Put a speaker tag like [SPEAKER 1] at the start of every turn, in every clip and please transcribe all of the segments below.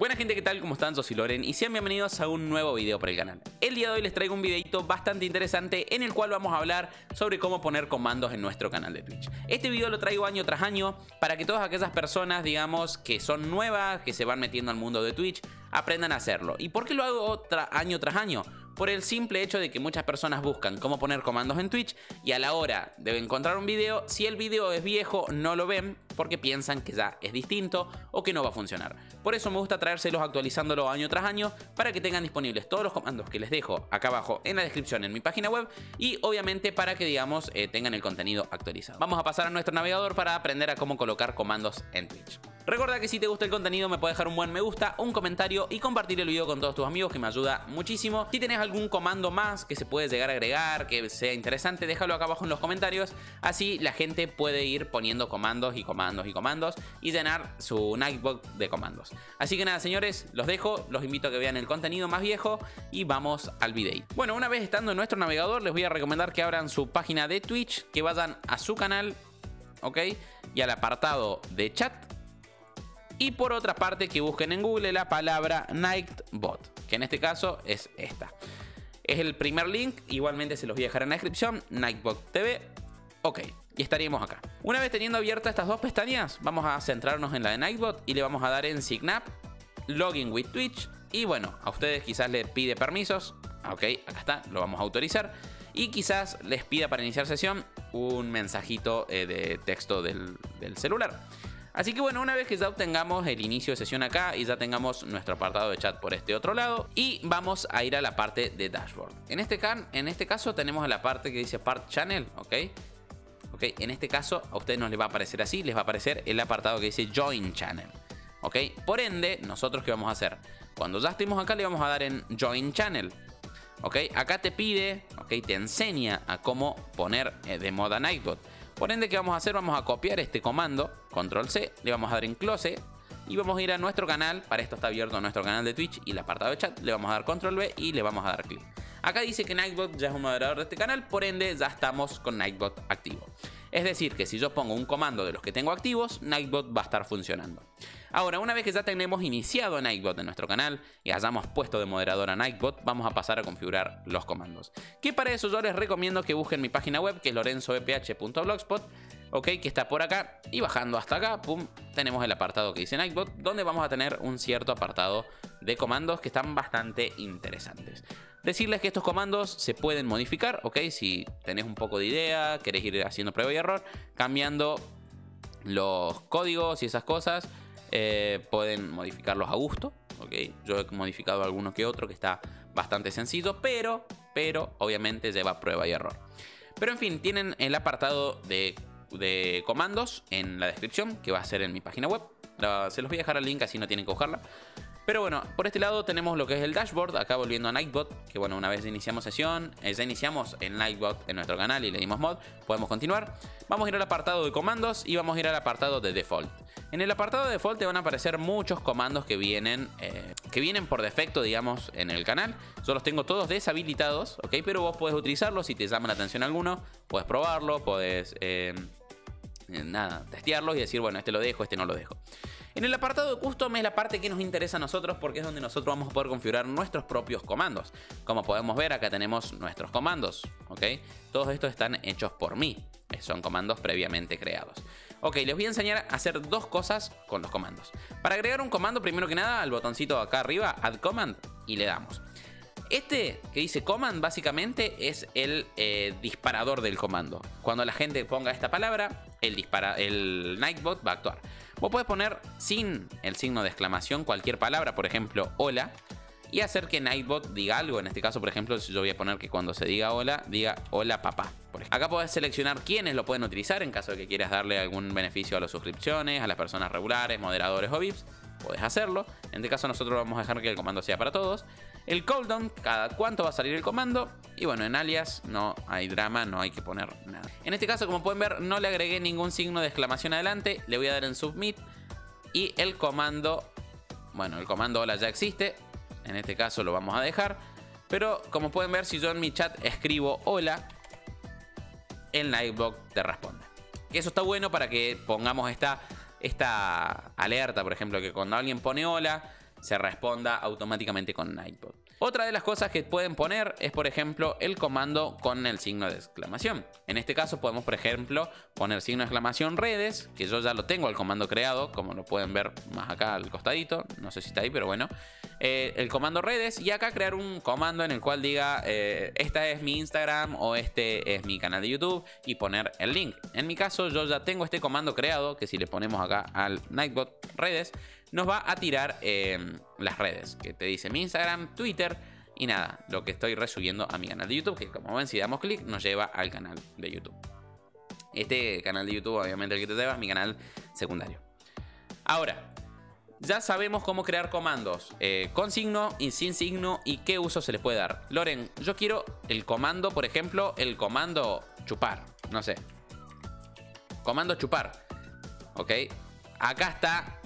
[SPEAKER 1] Buena gente, ¿qué tal? ¿Cómo están? Soy Loren y sean bienvenidos a un nuevo video por el canal. El día de hoy les traigo un videito bastante interesante en el cual vamos a hablar sobre cómo poner comandos en nuestro canal de Twitch. Este video lo traigo año tras año para que todas aquellas personas, digamos, que son nuevas, que se van metiendo al mundo de Twitch, aprendan a hacerlo. ¿Y por qué lo hago año tras año? Por el simple hecho de que muchas personas buscan cómo poner comandos en Twitch y a la hora de encontrar un video, si el video es viejo no lo ven porque piensan que ya es distinto o que no va a funcionar. Por eso me gusta traérselos actualizándolo año tras año para que tengan disponibles todos los comandos que les dejo acá abajo en la descripción en mi página web y obviamente para que digamos eh, tengan el contenido actualizado. Vamos a pasar a nuestro navegador para aprender a cómo colocar comandos en Twitch. Recuerda que si te gusta el contenido me puedes dejar un buen me gusta, un comentario y compartir el video con todos tus amigos que me ayuda muchísimo. Si tenés algún comando más que se puede llegar a agregar, que sea interesante, déjalo acá abajo en los comentarios. Así la gente puede ir poniendo comandos y comandos y comandos y llenar su Nightbot de comandos. Así que nada señores, los dejo, los invito a que vean el contenido más viejo y vamos al video. Bueno, una vez estando en nuestro navegador les voy a recomendar que abran su página de Twitch, que vayan a su canal, ¿ok? Y al apartado de chat y por otra parte que busquen en Google la palabra Nightbot, que en este caso es esta. Es el primer link, igualmente se los voy a dejar en la descripción, Nightbot TV. Ok, y estaríamos acá. Una vez teniendo abiertas estas dos pestañas, vamos a centrarnos en la de Nightbot y le vamos a dar en Sign Up, Login with Twitch. Y bueno, a ustedes quizás les pide permisos. Ok, acá está, lo vamos a autorizar. Y quizás les pida para iniciar sesión un mensajito eh, de texto del, del celular. Así que bueno, una vez que ya obtengamos el inicio de sesión acá y ya tengamos nuestro apartado de chat por este otro lado, y vamos a ir a la parte de dashboard. En este, can, en este caso tenemos la parte que dice part channel, ¿ok? ¿ok? En este caso a ustedes no les va a aparecer así, les va a aparecer el apartado que dice join channel. ¿Ok? Por ende, nosotros qué vamos a hacer? Cuando ya estemos acá le vamos a dar en join channel. ¿Ok? Acá te pide, ¿ok? Te enseña a cómo poner eh, de moda Nightbot. Por ende, ¿qué vamos a hacer? Vamos a copiar este comando, control C, le vamos a dar en close y vamos a ir a nuestro canal. Para esto está abierto nuestro canal de Twitch y el apartado de chat. Le vamos a dar control V y le vamos a dar clic. Acá dice que Nightbot ya es un moderador de este canal, por ende ya estamos con Nightbot activo. Es decir, que si yo pongo un comando de los que tengo activos, Nightbot va a estar funcionando. Ahora, una vez que ya tenemos iniciado Nightbot en nuestro canal y hayamos puesto de moderador a Nightbot, vamos a pasar a configurar los comandos. Que para eso yo les recomiendo que busquen mi página web, que es lorenzoeph.blogspot, ok, que está por acá, y bajando hasta acá, pum, tenemos el apartado que dice Nightbot, donde vamos a tener un cierto apartado de comandos que están bastante interesantes. Decirles que estos comandos se pueden modificar, ok, si tenés un poco de idea, querés ir haciendo prueba y error, cambiando los códigos y esas cosas, eh, pueden modificarlos a gusto, ok, yo he modificado alguno que otro que está bastante sencillo, pero, pero obviamente lleva prueba y error. Pero en fin, tienen el apartado de, de comandos en la descripción, que va a ser en mi página web. Se los voy a dejar al link así no tienen que buscarla. Pero bueno, por este lado tenemos lo que es el dashboard, acá volviendo a Nightbot, que bueno, una vez iniciamos sesión, eh, ya iniciamos el Nightbot en nuestro canal y le dimos mod, podemos continuar. Vamos a ir al apartado de comandos y vamos a ir al apartado de default. En el apartado de default te van a aparecer muchos comandos que vienen, eh, que vienen por defecto, digamos, en el canal. Yo los tengo todos deshabilitados, ¿ok? Pero vos podés utilizarlos si te llama la atención alguno, puedes probarlo, puedes... Eh, nada, testearlos y decir, bueno, este lo dejo, este no lo dejo. En el apartado de custom es la parte que nos interesa a nosotros porque es donde nosotros vamos a poder configurar nuestros propios comandos. Como podemos ver, acá tenemos nuestros comandos, ¿ok? Todos estos están hechos por mí, son comandos previamente creados. Ok, les voy a enseñar a hacer dos cosas con los comandos. Para agregar un comando, primero que nada, al botoncito acá arriba, Add Command, y le damos. Este que dice command básicamente es el eh, disparador del comando. Cuando la gente ponga esta palabra, el, dispara, el Nightbot va a actuar. Vos podés poner sin el signo de exclamación cualquier palabra, por ejemplo, hola, y hacer que Nightbot diga algo. En este caso, por ejemplo, yo voy a poner que cuando se diga hola, diga hola papá. Acá podés seleccionar quiénes lo pueden utilizar en caso de que quieras darle algún beneficio a las suscripciones, a las personas regulares, moderadores o VIPs. Podés hacerlo. En este caso nosotros vamos a dejar que el comando sea para todos. El cooldown, cada cuánto va a salir el comando. Y bueno, en alias no hay drama, no hay que poner nada. En este caso, como pueden ver, no le agregué ningún signo de exclamación adelante. Le voy a dar en submit. Y el comando, bueno, el comando hola ya existe. En este caso lo vamos a dejar. Pero como pueden ver, si yo en mi chat escribo hola, el Nightbot te responde. Eso está bueno para que pongamos esta, esta alerta, por ejemplo, que cuando alguien pone hola, se responda automáticamente con Nightbot. Otra de las cosas que pueden poner es, por ejemplo, el comando con el signo de exclamación. En este caso podemos, por ejemplo, poner signo de exclamación redes, que yo ya lo tengo el comando creado, como lo pueden ver más acá al costadito, no sé si está ahí, pero bueno. Eh, el comando redes y acá crear un comando en el cual diga eh, esta es mi Instagram o este es mi canal de YouTube y poner el link. En mi caso yo ya tengo este comando creado que si le ponemos acá al Nightbot redes nos va a tirar em, las redes, que te dice mi Instagram, Twitter y nada, lo que estoy resubiendo a mi canal de YouTube, que como ven si damos clic nos lleva al canal de YouTube. Este canal de YouTube obviamente el que te lleva es mi canal secundario. Ahora, ya sabemos cómo crear comandos eh, con signo y sin signo y qué uso se les puede dar. Loren, yo quiero el comando, por ejemplo, el comando chupar, no sé. Comando chupar, ¿ok? Acá está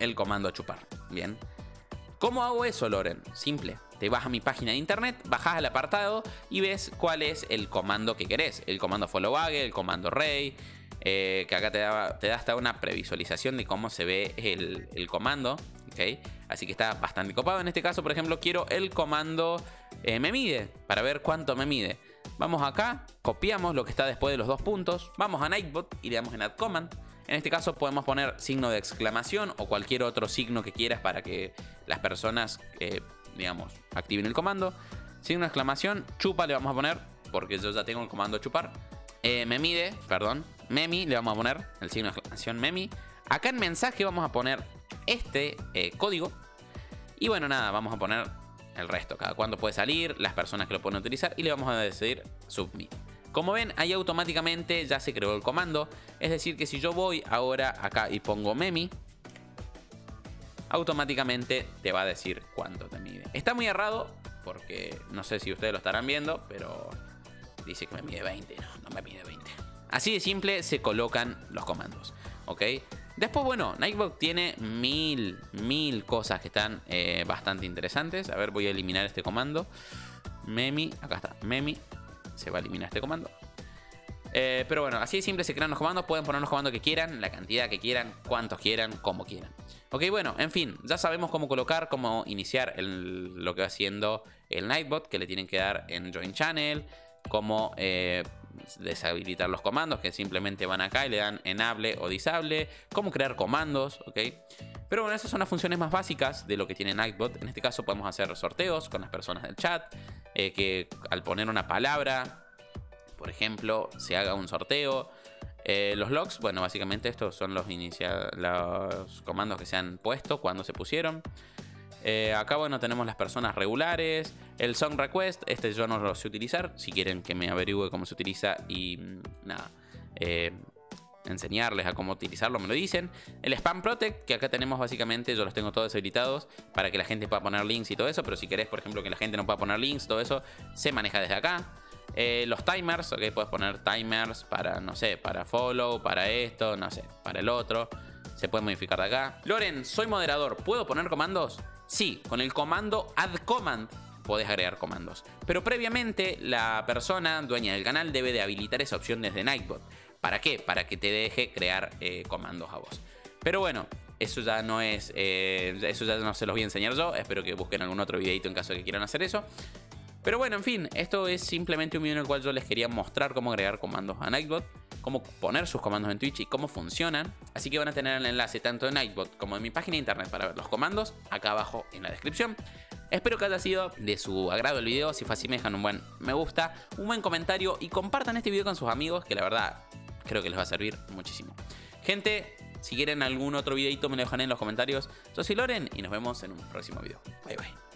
[SPEAKER 1] el comando chupar. Bien. ¿Cómo hago eso, Loren? Simple. Te vas a mi página de internet, bajas al apartado y ves cuál es el comando que querés. El comando follow el comando rey, eh, que acá te da, te da hasta una previsualización de cómo se ve el, comando. ¿okay? Así que está bastante copado. En este caso, por ejemplo, quiero el comando eh, me mide, para ver cuánto me mide. Vamos acá, copiamos lo que está después de los dos puntos, vamos a Nightbot y le damos en Add Command. En este caso podemos poner signo de exclamación o cualquier otro signo que quieras para que las personas, eh, digamos, activen el comando. Signo de exclamación, chupa le vamos a poner, porque yo ya tengo el comando chupar. Me mide, perdón, memi le vamos a poner el signo de exclamación memi. Acá en mensaje vamos a poner este eh, código. Y bueno, nada, vamos a poner el resto, cada cuándo puede salir, las personas que lo pueden utilizar y le vamos a decidir submit. Como ven, ahí automáticamente ya se creó el comando. Es decir, que si yo voy ahora acá y pongo memi, automáticamente te va a decir cuánto te mide. Está muy errado, porque no sé si ustedes lo estarán viendo, pero dice que me mide 20. No, no me mide 20. Así de simple se colocan los comandos, ¿ok? Después, bueno, Nightbot tiene mil, mil cosas que están eh, bastante interesantes. A ver, voy a eliminar este comando. Memi, acá está, Memi, se va a eliminar este comando. Eh, pero bueno, así de simple se crean los comandos. Pueden poner los comandos que quieran, la cantidad que quieran, cuantos quieran, como quieran. Ok, bueno, en fin, ya sabemos cómo colocar, cómo iniciar lo que va haciendo el Nightbot, que le tienen que dar en Join Channel, cómo eh, deshabilitar los comandos, que simplemente van acá y le dan enable o disable, cómo crear comandos, ok. Pero bueno, esas son las funciones más básicas de lo que tiene Nightbot. En este caso podemos hacer sorteos con las personas del chat, eh, que al poner una palabra, por ejemplo, se haga un sorteo. Eh, los logs, bueno, básicamente estos son los, los comandos que se han puesto cuando se pusieron. Eh, acá, bueno, tenemos las personas regulares. El song request, este yo no lo sé utilizar. Si quieren que me averigüe cómo se utiliza y mm, nada, enseñarles a cómo utilizarlo, me lo dicen. El Spam Protect, que acá tenemos básicamente, yo los tengo todos habilitados para que la gente pueda poner links y todo eso, pero si querés, por ejemplo, que la gente no pueda poner links, todo eso se maneja desde acá. Eh, los timers, ok, puedes poner timers para, no sé, para follow, para esto, no sé, para el otro. Se puede modificar de acá. Loren, soy moderador, ¿puedo poner comandos? Sí, con el comando add command podés agregar comandos. Pero previamente, la persona dueña del canal debe de habilitar esa opción desde Nightbot. ¿Para qué? Para que te deje crear eh, comandos a vos. Pero bueno, eso ya no es. Eh, eso ya no se los voy a enseñar yo. Espero que busquen algún otro videito en caso de que quieran hacer eso. Pero bueno, en fin, esto es simplemente un video en el cual yo les quería mostrar cómo agregar comandos a Nightbot, cómo poner sus comandos en Twitch y cómo funcionan. Así que van a tener el enlace tanto de Nightbot como de mi página de internet para ver los comandos acá abajo en la descripción. Espero que haya sido de su agrado el video. Si fue así, me dejan un buen me gusta, un buen comentario y compartan este video con sus amigos, que la verdad creo que les va a servir muchísimo. Gente, si quieren algún otro videito me lo dejan en los comentarios. Yo soy Loren y nos vemos en un próximo video. Bye bye.